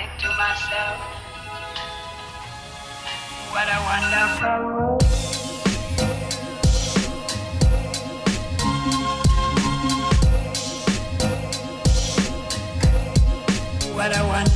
think to myself, what a wonderful world. What a wonderful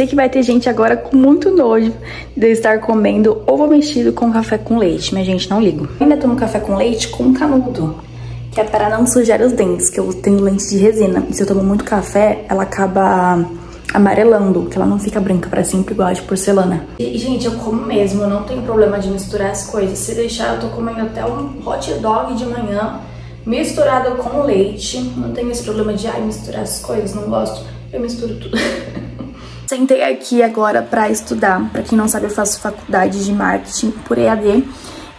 sei que vai ter gente agora com muito nojo de estar comendo ovo mexido com café com leite, mas gente, não ligo. Eu ainda tomo café com leite com canudo, que é para não sujar os dentes, que eu tenho lente de resina. E se eu tomo muito café, ela acaba amarelando, que ela não fica branca para sempre igual a de porcelana. E, gente, eu como mesmo, eu não tenho problema de misturar as coisas. Se deixar, eu tô comendo até um hot dog de manhã misturado com leite. Não tenho esse problema de, ai, misturar as coisas, não gosto. Eu misturo tudo. Sentei aqui agora pra estudar. Pra quem não sabe, eu faço faculdade de marketing por EAD.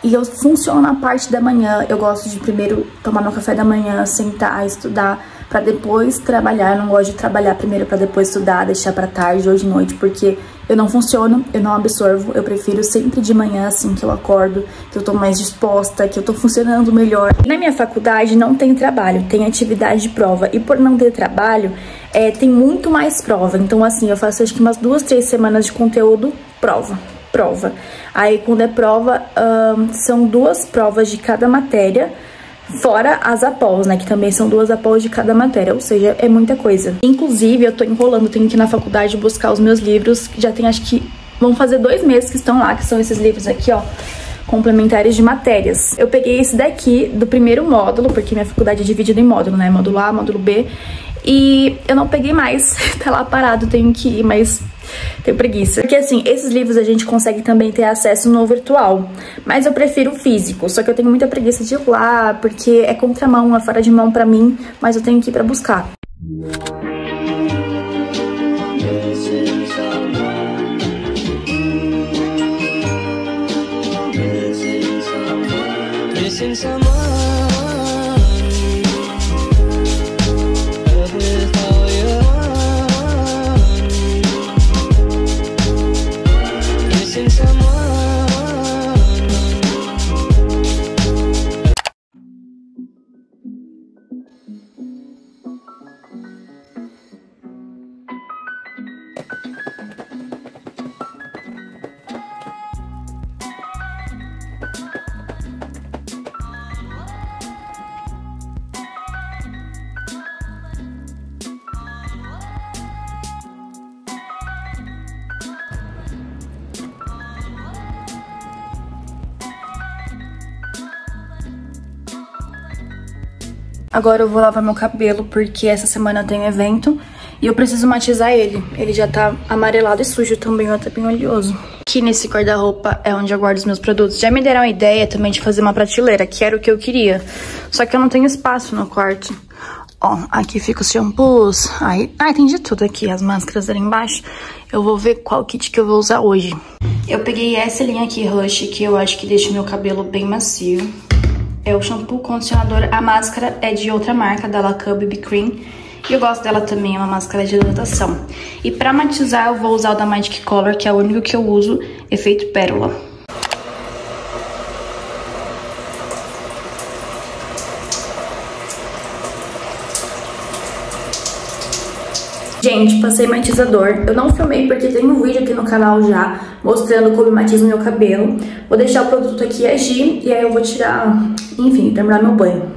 E eu funciono na parte da manhã. Eu gosto de primeiro tomar meu café da manhã, sentar, estudar, pra depois trabalhar. Eu não gosto de trabalhar primeiro pra depois estudar, deixar pra tarde ou de noite, porque eu não funciono, eu não absorvo. Eu prefiro sempre de manhã, assim que eu acordo, que eu tô mais disposta, que eu tô funcionando melhor. Na minha faculdade não tem trabalho, tem atividade de prova. E por não ter trabalho, é, tem muito mais prova. Então, assim, eu faço acho que umas duas, três semanas de conteúdo, prova, prova. Aí, quando é prova, são duas provas de cada matéria, fora as após, né? Que também são duas após de cada matéria, ou seja, é muita coisa. Inclusive, eu tô enrolando, tenho que ir na faculdade buscar os meus livros, que já tem acho que. Vão fazer dois meses que estão lá, que são esses livros aqui, ó complementares de matérias. Eu peguei esse daqui do primeiro módulo, porque minha faculdade é dividida em módulo, né? Módulo A, módulo B. E eu não peguei mais, tá lá parado, tenho que ir, mas tenho preguiça. Porque assim, esses livros a gente consegue também ter acesso no virtual, mas eu prefiro o físico, só que eu tenho muita preguiça de ir lá, porque é contramão, é fora de mão pra mim, mas eu tenho que ir pra buscar. Missing Agora eu vou lavar meu cabelo porque essa semana tem evento e eu preciso matizar ele. Ele já tá amarelado e sujo também, ó, tá bem oleoso. Aqui nesse guarda-roupa é onde eu guardo os meus produtos. Já me deram a ideia também de fazer uma prateleira, que era o que eu queria. Só que eu não tenho espaço no quarto. Ó, aqui fica os shampoos. Ai, ai, tem de tudo aqui, as máscaras ali embaixo. Eu vou ver qual kit que eu vou usar hoje. Eu peguei essa linha aqui, Rush, que eu acho que deixa o meu cabelo bem macio. É o shampoo, condicionador. A máscara é de outra marca, da Lacan BB Cream. E eu gosto dela também, é uma máscara de hidratação. E pra matizar, eu vou usar o da Magic Color, que é o único que eu uso, efeito pérola. Gente, passei matizador. Eu não filmei porque tem um vídeo aqui no canal já mostrando como eu matizo meu cabelo. Vou deixar o produto aqui agir e aí eu vou tirar, enfim, terminar meu banho.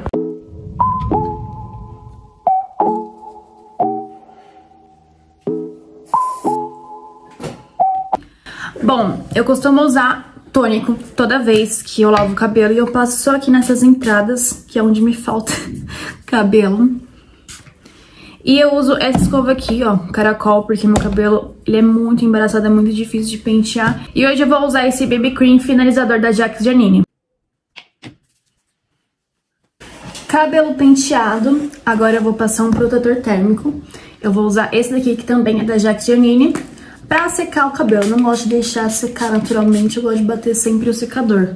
Bom, eu costumo usar tônico toda vez que eu lavo o cabelo e eu passo só aqui nessas entradas, que é onde me falta cabelo. E eu uso essa escova aqui, ó, caracol, porque meu cabelo ele é muito embaraçado, é muito difícil de pentear. E hoje eu vou usar esse BB Cream finalizador da Jax Janine. Cabelo penteado, agora eu vou passar um protetor térmico. Eu vou usar esse daqui, que também é da Jax Janine, pra secar o cabelo. Eu não gosto de deixar secar naturalmente, eu gosto de bater sempre o secador.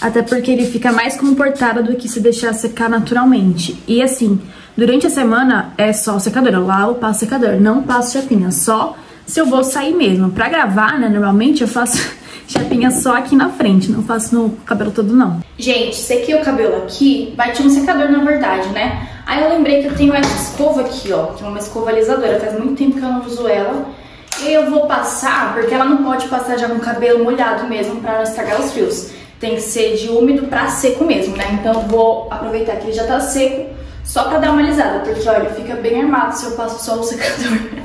Até porque ele fica mais comportado do que se deixar secar naturalmente. E assim, durante a semana é só o secador. Eu lavo, passo secador, não passo chapinha. Só se eu vou sair mesmo. Pra gravar, né, normalmente eu faço chapinha só aqui na frente. Não faço no cabelo todo, não. Gente, sequei o cabelo aqui. Bati um secador, na verdade, né? Aí eu lembrei que eu tenho essa escova aqui, ó. Que é uma escova alisadora. Faz muito tempo que eu não uso ela. E eu vou passar, porque ela não pode passar já com o cabelo molhado mesmo pra não estragar os fios tem que ser de úmido pra seco mesmo, né? Então vou aproveitar que ele já tá seco só pra dar uma alisada, porque olha, fica bem armado se eu passo só o secador.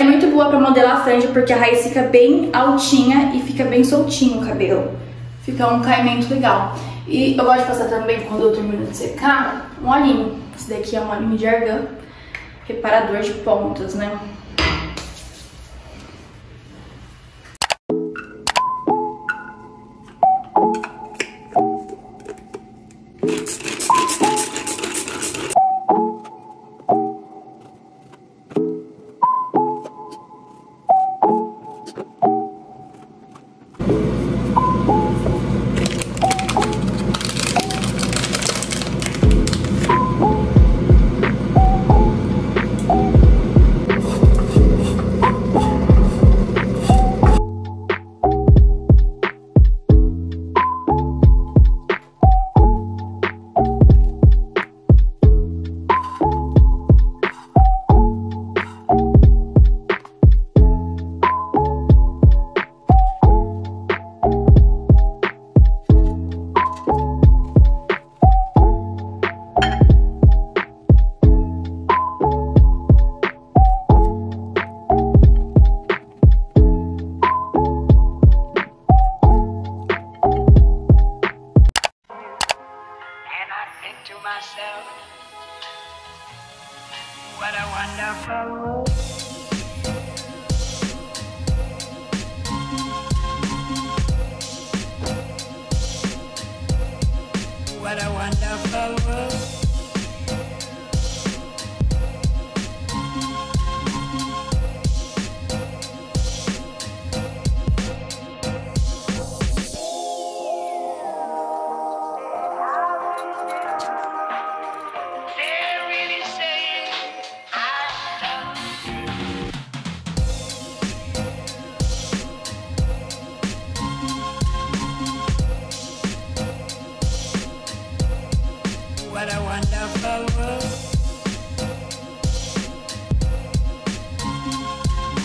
É muito boa pra modelar a franja porque a raiz fica bem altinha e fica bem soltinho o cabelo. Fica um caimento legal. E eu gosto de passar também, quando eu termino de secar, um olhinho. Esse daqui é um olhinho de argan, reparador de pontas, né?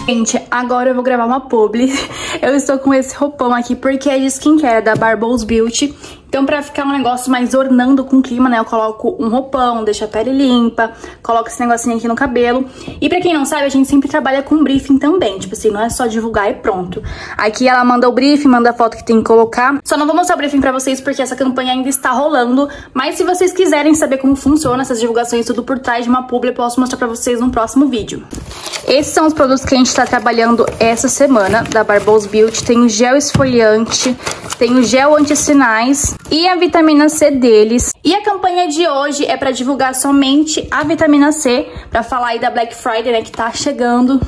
Gente, agora eu vou gravar uma publi. Eu estou com esse roupão aqui porque é de skincare da Barbo's Beauty. Então, pra ficar um negócio mais ornando com o clima, né? Eu coloco um roupão, deixo a pele limpa, coloco esse negocinho aqui no cabelo. E pra quem não sabe, a gente sempre trabalha com briefing também. Tipo assim, não é só divulgar e pronto. Aqui ela manda o briefing, manda a foto que tem que colocar. Só não vou mostrar o briefing pra vocês porque essa campanha ainda está rolando. Mas se vocês quiserem saber como funciona essas divulgações, tudo por trás de uma publi, eu posso mostrar pra vocês no próximo vídeo. Esses são os produtos que a gente tá trabalhando essa semana, da Barbo's Beauty. Tem o gel esfoliante, tem o gel anti-sinais e a vitamina C deles. E a campanha de hoje é pra divulgar somente a vitamina C, pra falar aí da Black Friday, né, que tá chegando.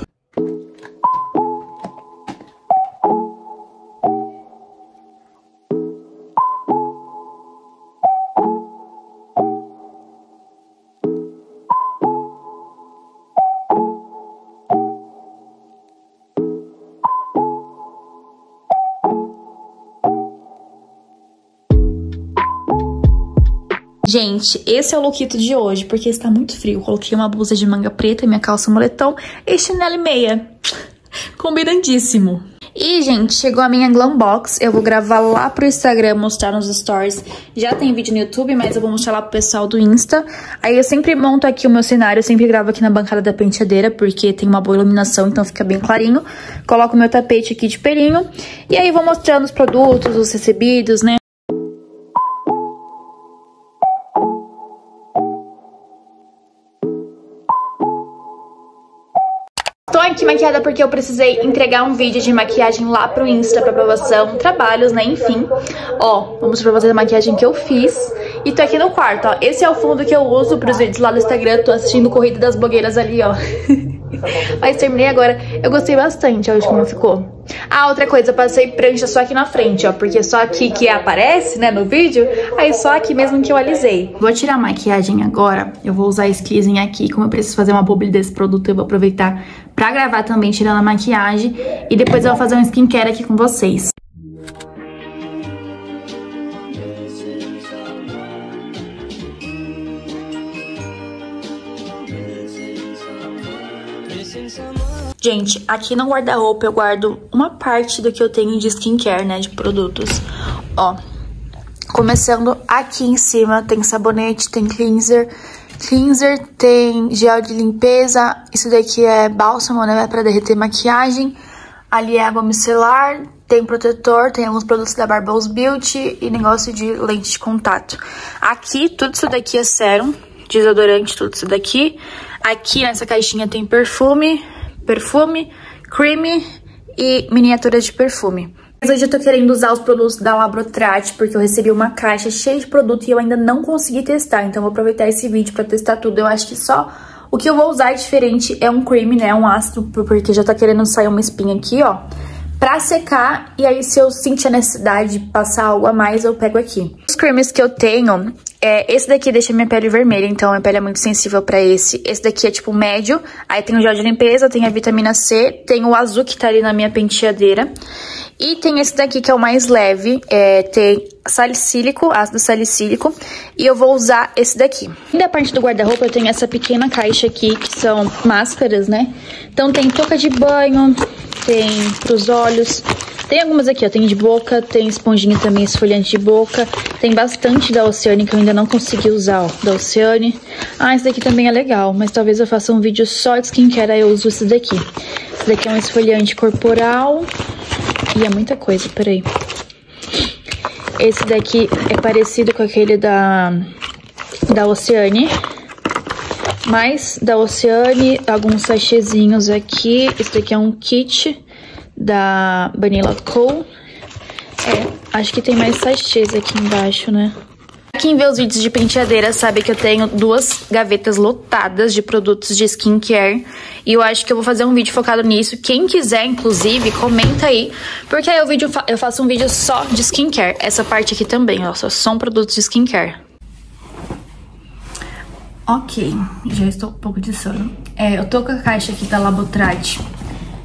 Gente, esse é o lookito de hoje, porque está muito frio. Coloquei uma blusa de manga preta, minha calça moletom e chinelo e meia. Combinandíssimo. E, gente, chegou a minha Glam Box. Eu vou gravar lá pro Instagram, mostrar nos stories. Já tem vídeo no YouTube, mas eu vou mostrar lá pro pessoal do Insta. Aí eu sempre monto aqui o meu cenário, eu sempre gravo aqui na bancada da penteadeira, porque tem uma boa iluminação, então fica bem clarinho. Coloco o meu tapete aqui de pelinho. E aí vou mostrando os produtos, os recebidos, né? Aqui maquiada porque eu precisei entregar um vídeo de maquiagem lá pro Insta pra aprovação, trabalhos, né, enfim. Ó, vou mostrar pra vocês a maquiagem que eu fiz. E tô aqui no quarto, ó. Esse é o fundo que eu uso pros vídeos lá no Instagram. Tô assistindo Corrida das Blogueiras ali, ó. Mas terminei agora. Eu gostei bastante, ó, de como ficou. Ah, outra coisa, eu passei prancha só aqui na frente, ó. Porque só aqui que aparece, né, no vídeo. Aí só aqui mesmo que eu alisei. Vou tirar a maquiagem agora. Eu vou usar esse cleansing aqui. Como eu preciso fazer uma publi desse produto, eu vou aproveitar pra gravar também, tirando a maquiagem. E depois eu vou fazer um skincare aqui com vocês. Gente, aqui no guarda-roupa eu guardo uma parte do que eu tenho de skincare, né, de produtos. Ó, começando aqui em cima, tem sabonete, tem cleanser, cleanser, tem gel de limpeza, isso daqui é bálsamo, né, pra derreter maquiagem. Ali é água micelar, tem protetor, tem alguns produtos da Barbos Beauty e negócio de lente de contato. Aqui, tudo isso daqui é sérum, desodorante, tudo isso daqui. Aqui nessa caixinha tem perfume, perfume, creme e miniaturas de perfume. Mas hoje eu tô querendo usar os produtos da Labrotrat, porque eu recebi uma caixa cheia de produto e eu ainda não consegui testar. Então eu vou aproveitar esse vídeo pra testar tudo. Eu acho que só o que eu vou usar diferente é um creme, né, um ácido, porque já tá querendo sair uma espinha aqui, ó. Pra secar, e aí se eu sentir a necessidade de passar algo a mais, eu pego aqui. Os cremes que eu tenho, é, esse daqui deixa minha pele vermelha, então minha pele é muito sensível pra esse. Esse daqui é tipo médio, aí tem o gel de limpeza, tem a vitamina C, tem o azul que tá ali na minha penteadeira. E tem esse daqui que é o mais leve, é, tem salicílico, ácido salicílico, e eu vou usar esse daqui. E da parte do guarda-roupa eu tenho essa pequena caixa aqui, que são máscaras, né? Então tem touca de banho, tem pros olhos, tem algumas aqui, ó, tem de boca, tem esponjinha também, esfoliante de boca, tem bastante da Oceane que eu ainda não consegui usar, ó, da Oceane. Ah, esse daqui também é legal, mas talvez eu faça um vídeo só de skincare, aí eu uso esse daqui. Esse daqui é um esfoliante corporal, e é muita coisa, peraí. Esse daqui é parecido com aquele da, da Oceane. Mas da Oceane, alguns sachêzinhos aqui. Esse daqui é um kit da Vanilla Co. É, acho que tem mais sachês aqui embaixo, né? Quem vê os vídeos de penteadeira sabe que eu tenho duas gavetas lotadas de produtos de skincare. E eu acho que eu vou fazer um vídeo focado nisso. Quem quiser, inclusive, comenta aí. Porque aí o vídeo, eu faço um vídeo só de skincare. Essa parte aqui também, ó. Só são produtos de skincare. Ok, já estou com um pouco de sono. É, eu tô com a caixa aqui da Labotrat.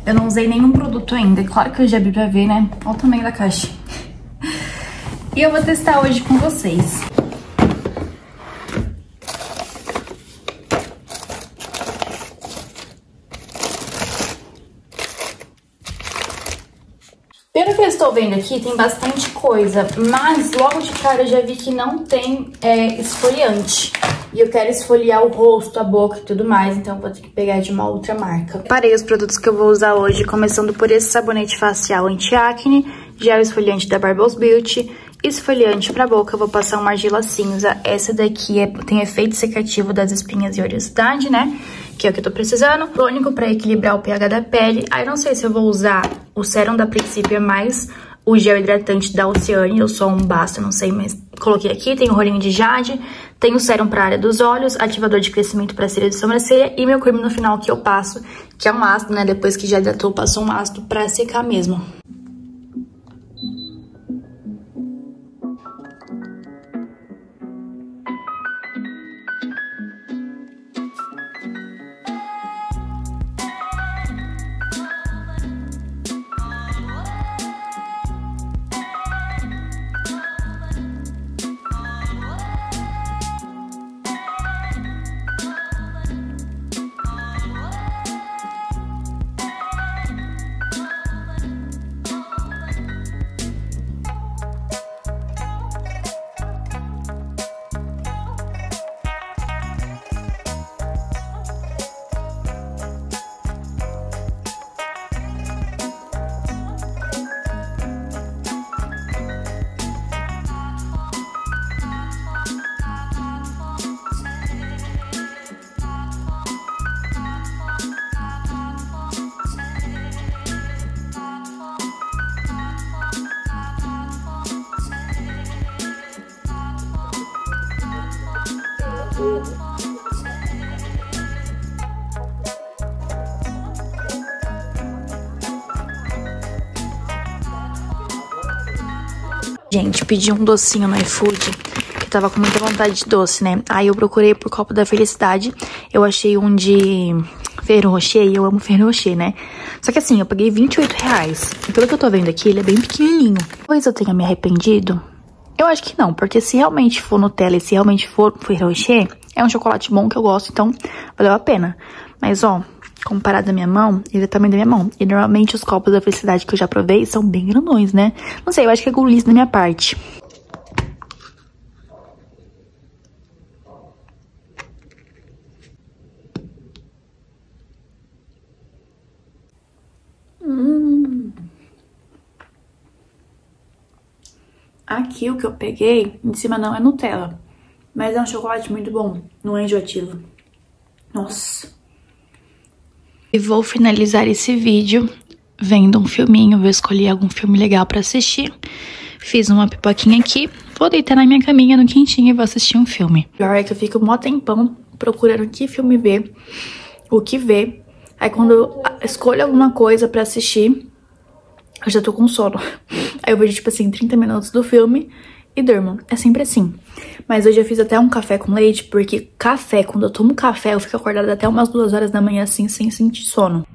Eu não usei nenhum produto ainda. Claro que eu já vi pra ver, né? Olha o tamanho da caixa. E eu vou testar hoje com vocês. Pelo que eu estou vendo aqui, tem bastante coisa, mas logo de cara eu já vi que não tem é, esfoliante. E eu quero esfoliar o rosto, a boca e tudo mais, então vou ter que pegar de uma outra marca. Parei os produtos que eu vou usar hoje, começando por esse sabonete facial anti-acne, gel esfoliante da Barbos Beauty, esfoliante pra boca, vou passar uma argila cinza. Essa daqui é, tem efeito secativo das espinhas e oleosidade, né? Que é o que eu tô precisando. Tônico pra equilibrar o pH da pele. Aí não sei se eu vou usar o sérum da Princípio mais o gel hidratante da Oceane, eu sou um basta, não sei, mas coloquei aqui. Tem o rolinho de jade, tem o sérum pra área dos olhos, ativador de crescimento pra cílio de sobrancelha e meu creme no final que eu passo, que é um ácido, né? Depois que já hidratou, passo um ácido pra secar mesmo. Gente, pedi um docinho no iFood, que tava com muita vontade de doce, né? Aí eu procurei por Copo da Felicidade, eu achei um de Ferro Rocher, e eu amo Ferro Rocher, né? Só que assim, eu paguei 28 reais. E pelo que eu tô vendo aqui, ele é bem pequenininho. Talvez eu tenha me arrependido. Eu acho que não, porque se realmente for Nutella e se realmente for Ferro Rocher, é um chocolate bom que eu gosto, então valeu a pena. Mas, ó, comparado à minha mão, ele é tamanho da minha mão. E normalmente os copos da felicidade que eu já provei são bem grandões, né? Não sei, eu acho que é gulice da minha parte. Hum. Aqui o que eu peguei, em cima não é Nutella, mas é um chocolate muito bom, não é enjoativo. Nossa. E vou finalizar esse vídeo vendo um filminho, vou escolher algum filme legal pra assistir. Fiz uma pipoquinha aqui, vou deitar na minha caminha no quentinho e vou assistir um filme. Pior é que eu fico mó tempão procurando que filme ver, o que ver. Aí quando eu escolho alguma coisa pra assistir, eu já tô com sono. Aí eu vejo, tipo assim, 30 minutos do filme e durmo. É sempre assim. Mas hoje eu fiz até um café com leite, porque café, quando eu tomo café, eu fico acordada até umas duas horas da manhã, assim, sem sentir sono.